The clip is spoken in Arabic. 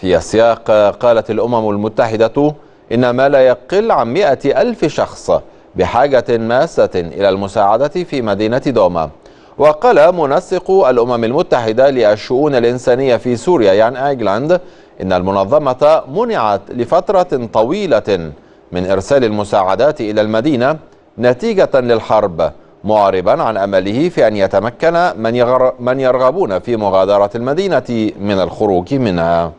في السياق قالت الأمم المتحدة إن ما لا يقل عن مئة ألف شخص بحاجة ماسة إلى المساعدة في مدينة دوما. وقال منسق الأمم المتحدة للشؤون الإنسانية في سوريا يان أيجلاند إن المنظمة منعت لفترة طويلة من إرسال المساعدات إلى المدينة نتيجة للحرب معربا عن أمله في أن يتمكن من, من يرغبون في مغادرة المدينة من الخروج منها.